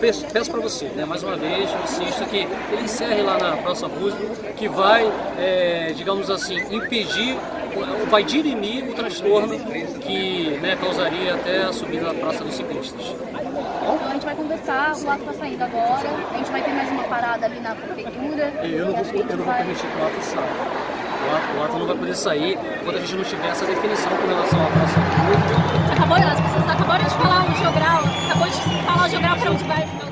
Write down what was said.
peço, peço para você, né, mais uma vez, eu insisto que ele encerre lá na Praça Roosevelt, que vai, é, digamos assim, impedir, vai dirimir o transtorno que né, causaria até a subida da Praça dos Ciclistas. Então a gente vai conversar, o ato está saindo agora, a gente vai ter mais uma parada ali na prefeitura. Eu não vou, eu não vou permitir que o ato saia. O ato, o ato não vai poder sair quando a gente não tiver essa definição com relação à Praça Roosevelt. Acabou, as pessoas acabaram de falar o